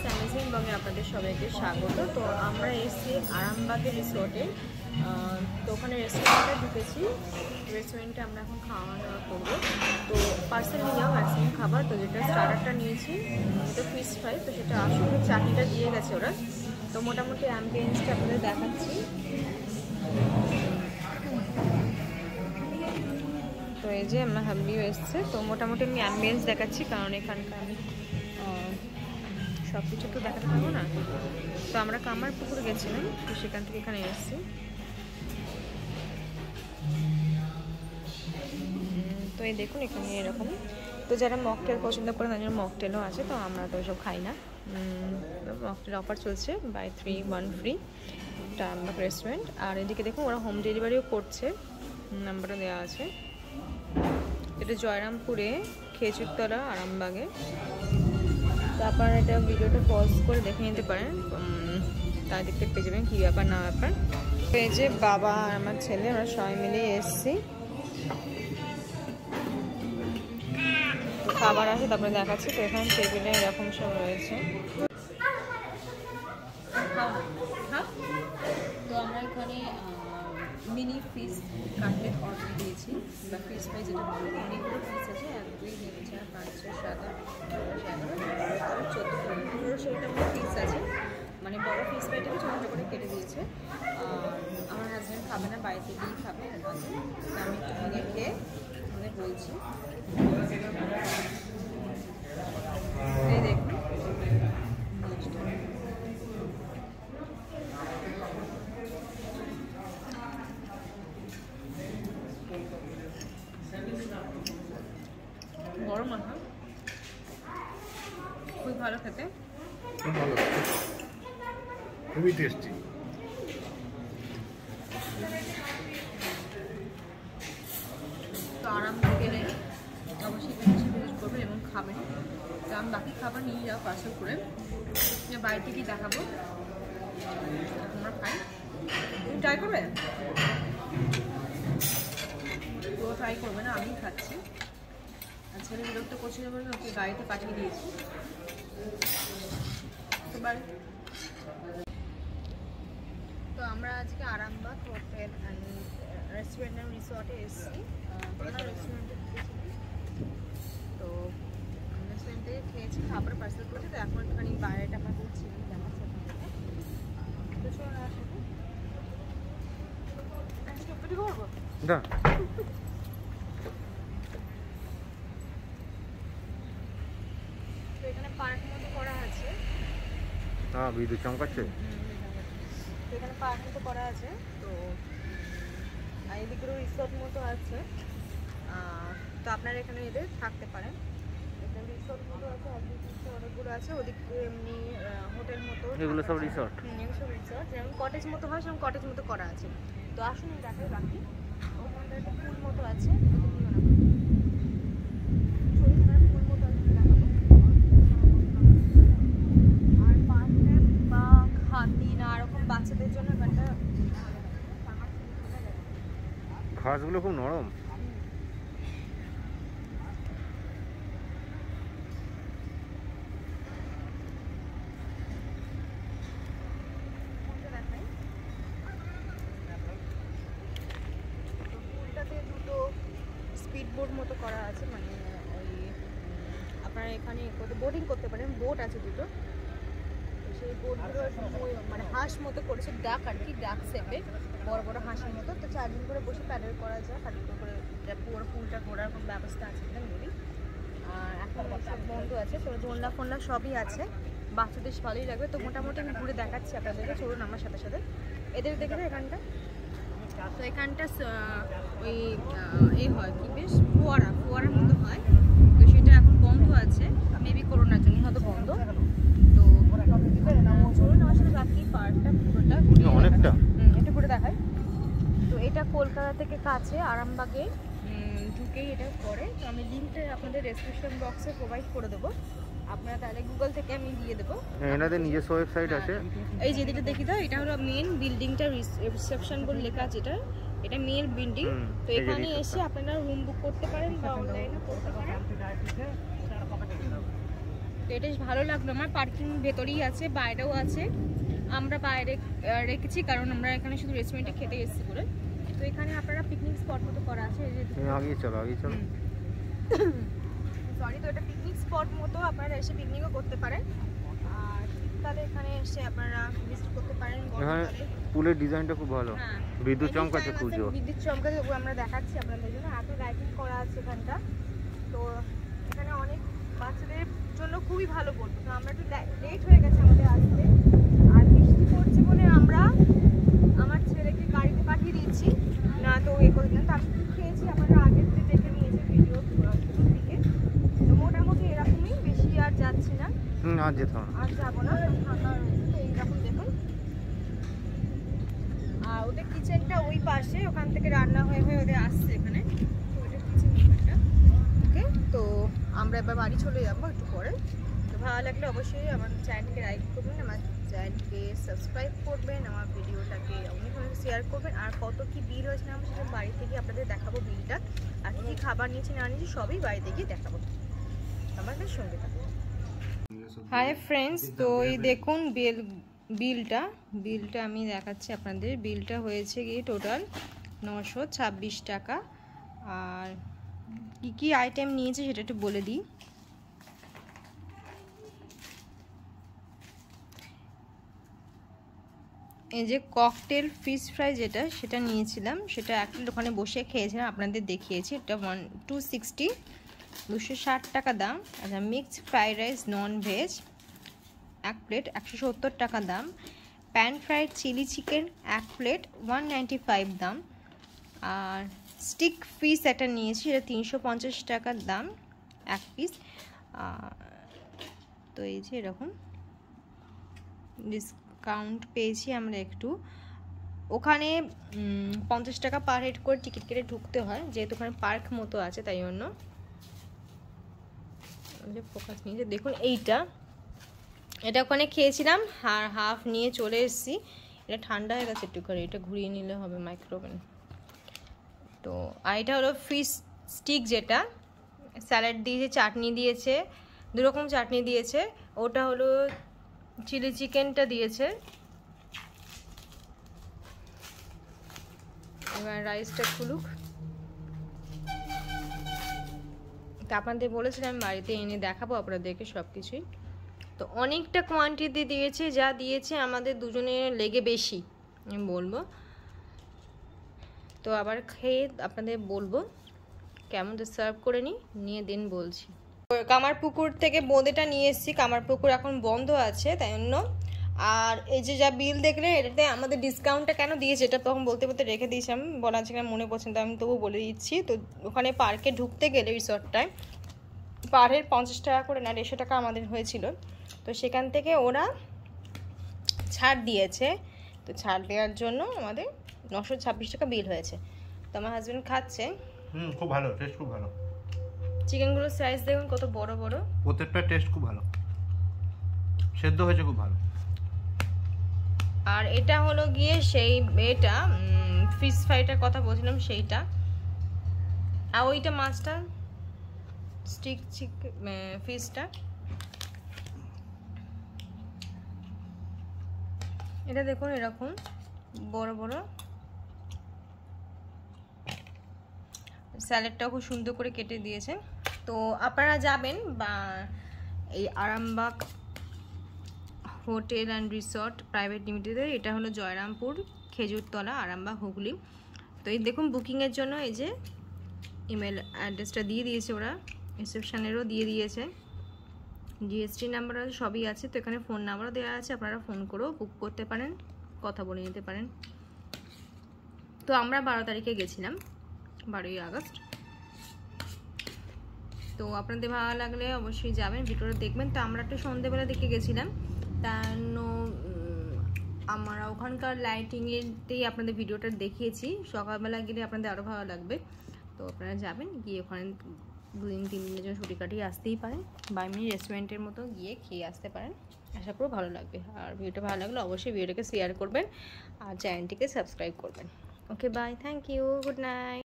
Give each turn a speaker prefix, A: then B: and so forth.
A: Friends amazing বঙ্গে আপনাদের সবাইকে স্বাগত। তো আমরা এসেছি আরামবাগের রিসোর্টে তো ওখানে রেস্টুরেন্টে ঢুকেছি। রেস্টুরেন্টে আমরা এখন খাওয়া দাওয়া করব। তো পার্সেল নিয়ে যাও ম্যাক্সিমাম খাবার, তো যেটা স্টার্টারটা নিয়েছি তো ফিশ ফ্রাই তো সেটা আসলে চাটনিটা দিয়ে গেছে ওরা। তো মোটামুটি অ্যাম্বিয়েন্সটা আপনাদের দেখাচ্ছি। তো এই যে আমরা হাবিও এসছে, তো মোটামুটি আমি অ্যাম্বিয়েন্স দেখাচ্ছি, কারণ এখানকার আমি সব কিছু তো দেখাতে পারব না। তো আমরা কামার পুকুর গেছিলাম, তো সেখান থেকে এখানে এসেছি। তো এই দেখুন, এখানে এরকম। তো যারা মকটেল পছন্দ করে তাদের মকটেলও আছে, তো আমরা তো সব খাই না। মকটেল অফার চলছে বাই থ্রি ওয়ান ফ্রি আমরা রেস্টুরেন্ট আর এদিকে দেখুন, ওরা হোম ডেলিভারিও করছে। নাম্বারও দেওয়া আছে। এটা জয়রামপুরে, খেজুরতলা, আরামবাগে। তো আপনারা এটা ভিডিওটা পজ করে দেখে নিতে পারেন। তাই দেখতে পেয়ে যাবেন কী ব্যাপার না ব্যাপার। এই বাবা আর আমার ছেলে, আমরা সবাই মিলে এসছি। খাবার আছে, তারপরে দেখাচ্ছি। তো এখানে টেবিলে এরকম সব রয়েছে। তো আমরা এখানে মিনি ফিস কাটলেট অর্ডার দিয়েছি। বা ফিস ফ্রাই যেটা অনেকগুলো ফিস আছে এক দুই তিন চার পাঁচ ছয় সাত আট দশ এগারো চোদ্দ পনেরো ষোলোটা মতো ফিস আছে মানে বড় ফিস ফ্রাইটাকে ছোটো ছোটো করে কেটে দিয়েছে। আমার হাজব্যান্ড খাবে না, বাড়িতে গিয়েই খাবে। আমি একটু খেয়ে আমাদের বলছি এই দেখুন গরম মাখা। খুব ভালো খেতে।
B: খুবই টেস্টি
A: তো আরাম গেলে অবশ্যই এখানে ভিজিট করবেন এবং খাবেন তো আমি বাকি খাবার নিয়ে যাব পার্সেল করে। বাড়িতে কি দেখাবো। তোমরা খাই। তুমি ট্রাই করবে? তো ট্রাই করবে না আমি খাচ্ছি। আর ছেলে বিরক্ত করছিল বলে ওকে গাড়িতে পাঠিয়ে দিয়েছি। তো বাড়ি তো আমরা আজকে Arambagh hotel and restaurant and রিসর্টে এসেছি। আমরা রেস্টুরেন্টে তো রেস্টুরেন্ট থেকে খেয়েছি খাবার পার্সেল করেছি তো এখন একটুখানি বাইরেটা আমরা করছি আপনাদেরকে তো চলুন আসুন
B: না।
A: তো এখানে পার্ক মতো করা আছে।
B: হ্যাঁ চমকাচ্ছে
A: তো এখানে পার্ক মতো করা আছে তো এদিকেও রিসোর্ট মতো আছে। তো আপনারা এখানে এদের থাকতে পারেন। এখানে রিসোর্ট মতো আছে অনেকগুলো আছে। ওদিকে এমনি হোটেল মতো
B: এগুলো সব।
A: এগুলো সব রিসোর্ট। যেমন কটেজ মতো হয় সেরকম কটেজ মতো করা আছে। তো আসুন দেখাই বাকি। ওখানটা একটা পুল মতো আছে ওটা নিও না। চলুন এখানে পুল মতো আছে দেখাবো আর পার্কে বাঘ হাতি না এরকম বাচ্চাদের জন্য এখানটা
B: ঘাসগুলো খুব নরম।
A: বোট মতো করা আছে মানে ওই আপনারা এখানে বোটিং করতে পারেন বোট আছে দুটো। সেই বোটগুলো মানে হাঁস মতো করেছে, ডাক আর কি, ডাক শেপে বড় বড় হাঁসের মতো। তো চারজন করে বসে প্যাডেল করা যায় প্যাডেল করে পুরো পুলটা ঘোরার কোনো ব্যবস্থা আছে কিনা বলি আর এখন সব বন্ধ আছে তো সবই আছে। ভালোই লাগবে। তো মোটামুটি আমি ঘুরে দেখাচ্ছি চলুন আমার সাথে সাথে। এদের এখানটা। তো এখানটা ওই এ হয় কি বেশ, ফোয়ারা, ফোয়ারার মতো হয়। তো সেটা এখন বন্ধ আছে মেবি করোনার জন্য হয়তো বন্ধ।
B: অনেকটা।
A: একটু ঘুরে দেখাই। তো এটা কলকাতা থেকে কাছে আরামবাগে। ঢুকেই এটা পড়ে তো আমি লিঙ্কটা আপনাদের ডেসক্রিপশন বক্সে প্রোভাইড করে দেবো। আপনারা তাহলে গুগল থেকে আমি দিয়ে দেবো।
B: হ্যাঁ, এনাদের নিজস্ব ওয়েবসাইট আছে।
A: এই যে যেটা দেখি দাও এটা হলো মেন বিল্ডিংটা রিসেপশন বলে লেখা আছে এটা। এটা মেন বিল্ডিং তো এখানে এসে আপনারা রুম বুক করতে পারেন বা অনলাইনে করতে পারেন। তো এটা বেশ ভালো লাগল। আমার পার্কিং ভেতরেই আছে বাইরেও আছে। আমরা বাইরে রেখেছি কারণ আমরা এখানে শুধু রেস্টুরেন্টে খেতে এসেছি বলে। তো এখানে আপনারা পিকনিক স্পট মতো করা আছে এই যে
B: তুমি আগিয়ে চলো আগিয়ে চলো।
A: সরি তো এটা পিকনিক স্পট মতো আপনারা এসে পিকনিকও করতে পারেন। আর শীতকালে এখানে এসে আপনারা ভিজিট করতে পারেন
B: পুলের ডিজাইনটা খুব ভালো।
A: হ্যাঁ।
B: বিদ্যুৎ চমকাচ্ছে
A: বিদ্যুৎ চমকাচ্ছে আমরা দেখাচ্ছি আপনাদের জন্য। এত লাইটিং করা আছে এখানটা। তো এখানে অনেক বাচ্চাদের জন্য খুবই ভালো বলব তো আমরা একটু লেট হয়ে গেছে আমাদের আসতে। আর বৃষ্টি পড়ছে বলে আমরা আমার ছেলেকে গাড়িতে পাঠিয়ে দিয়েছি। না তো এ করে দিলাম। তো আমি কি খেয়েছি? আপনারা আগের দিন দেখে নিয়েছি ভিডিও শুরুর দিকে তো মোটামুটি এরকমই বেশি আর যাচ্ছি না।
B: আর যেতে।
A: আর যাব না ঠান্ডা রয়েছে তো এইরকম দেখুন। আর ওদের কিচেনটা ওই পাশে ওখান থেকে রান্না হয়ে হয়ে ওদের আসছে এখানে তো ওটা কিচেন ওখানটা ওকে তো আমরা এবার বাড়ি চলে যাব একটু পরে। তো ভালো লাগলে অবশ্যই আমার চ্যানেলকে লাইক করবেন, আমার চ্যানেলকে সাবস্ক্রাইব করবেন, আমার ভিডিওটাকে অনেক অনেক শেয়ার করবেন। আর কত কি বিল হয়েছে না আমি সেটা বাড়ি থেকে আপনাদের দেখাবো বিলটা আর কী খাবার নিয়েছি না নিয়েছি সবই বাড়িতে গিয়ে দেখাবো। আমাদের সঙ্গে থাকব হাই ফ্রেন্ডস তো এই দেখুন বিল বিলটা বিলটা আমি দেখাচ্ছি আপনাদের। বিলটা হয়েছে গিয়ে টোটাল নশো ছাব্বিশ টাকা। আর কী কী আইটেম নিয়েছে সেটা একটু বলে দিই। এই যে ককটেল ফিশ ফ্রাই যেটা, সেটা নিয়েছিলাম। সেটা এক প্লেট ওখানে বসে খেয়েছিলাম, আপনাদের দেখিয়েছি। এটা ওয়ান টু সিক্সটি দুশো ষাট টাকা দাম। আচ্ছা mixed fried rice non veg এক প্লেট একশো সত্তর টাকা দাম। প্যান ফ্রাইড চিলি চিকেন এক প্লেট ওয়ান নাইনটি ফাইভ দাম। আর স্টিক পিস একটা নিয়েছি, এটা তিনশো পঞ্চাশ টাকার দাম, এক পিস। তো এই যে এরকম ডিসকাউন্ট পেয়েছি আমরা একটু। ওখানে পঞ্চাশ টাকা পার হেড করে টিকিট কেটে ঢুকতে হয়, যেহেতু ওখানে পার্ক মতো আছে তাই জন্য। ফোকাস নিয়েছে, দেখুন এইটা। এটা ওখানে খেয়েছিলাম, আর হাফ নিয়ে চলে এসেছি। এটা ঠান্ডা হয়ে গেছে একটু করে এটা ঘুরিয়ে নিলে হবে মাইক্রোওভেন তো, আর এটা হলো ফিশ স্টিক যেটা স্যালাড দিয়েছে, চাটনি দিয়েছে, দুরকম চাটনি দিয়েছে, ওটা হলো চিলি চিকেনটা দিয়েছে। এবার রাইসটা খুলুক। তা আপনাদের বলেছিলাম বাড়িতে এনে দেখাবো আপনাদেরকে সব কিছুই তো অনেকটা কোয়ান্টিটি দিয়েছে, যা দিয়েছে আমাদের দুজনের লেগে বেশি, আমি বলব। তো আবার খেয়ে আপনাদের বলব কেমন সার্ভ করে নিই, নিয়ে দিন বলছি। কামারপুকুর থেকে বোঁদেটা নিয়ে এসেছি কামারপুকুর এখন বন্ধ আছে, তাই জন্য। আর এই যে যা বিল দেখলে, এটাতে আমাদের ডিসকাউন্টটা কেন দিয়েছে, এটা তখন বলতে বলতে রেখে দিয়েছিলাম বলা আছে কিনা মনে পড়ছে তো আমি তবু বলে দিচ্ছি। তো ওখানে পার্কে ঢুকতে গেলে রিসর্টটায় পার হেড পঞ্চাশ টাকা করে না, দেড়শো টাকা আমাদের হয়েছিল। তো সেখান থেকে ওরা ছাড় দিয়েছে। তো ছাড় দেওয়ার জন্য আমাদের নশো ছাব্বিশ টাকা বিল হয়েছে। তো আমার হাজব্যান্ড খাচ্ছে।
B: হুম খুব ভালো টেস্ট খুব ভালো।
A: চিকেনগুলোর সাইজ দেখুন কত বড় বড়।
B: প্রত্যেকটা টেস্ট খুব ভালো। সেদ্ধ হয়েছে খুব ভালো।
A: আর এটা হলো গিয়ে সেই এটা ফিশ ফ্রাইটার কথা বলছিলাম সেইটা। আর ওইটা মাছটা স্টিক চিক ফিশটা এটা দেখুন, এরকম বড় বড়। স্যালাডটাও খুব সুন্দর করে কেটে দিয়েছে। তো আপনারা যাবেন বা এই Arambagh hotel and resort private লিমিটেডের এটা হলো জয়রামপুর, খেজুরতলা, আরামবাগ, হুগলি। তো এই দেখুন, বুকিংয়ের জন্য এই যে ইমেল অ্যাড্রেসটা দিয়ে দিয়েছে ওরা রিসেপশানেরও দিয়ে দিয়েছে। জিএসটি নাম্বার সবই আছে তো এখানে ফোন নাম্বারও দেওয়া আছে আপনারা ফোন করেও বুক করতে পারেন কথা বলে নিতে পারেন। তো আমরা বারো তারিখে গেছিলাম বারোই আগস্ট। তো আপনাদের ভালো লাগলে অবশ্যই যাবেন ভিডিওটা দেখবেন। তো আমরা একটু সন্ধেবেলা দেখে গেছিলাম জন্য, আমরা ওখানকার লাইটিংয়েতেই আপনাদের ভিডিওটা দেখিয়েছি সকালবেলা গেলে আপনাদের আরও ভালো লাগবে। তো আপনারা যাবেন গিয়ে ওখানে দুদিন তিন দিনের জন্য ছুটি কাটিয়ে আসতেই পারেন। বা এমনি রেস্টুরেন্টের মতো গিয়ে খেয়ে আসতে পারেন। আশা করি ভালো লাগবে। আর ভিডিওটা ভালো লাগলে অবশ্যই ভিডিওটাকে শেয়ার করবেন। আর চ্যানেলটিকে সাবস্ক্রাইব করবেন। Okay bye thank you good night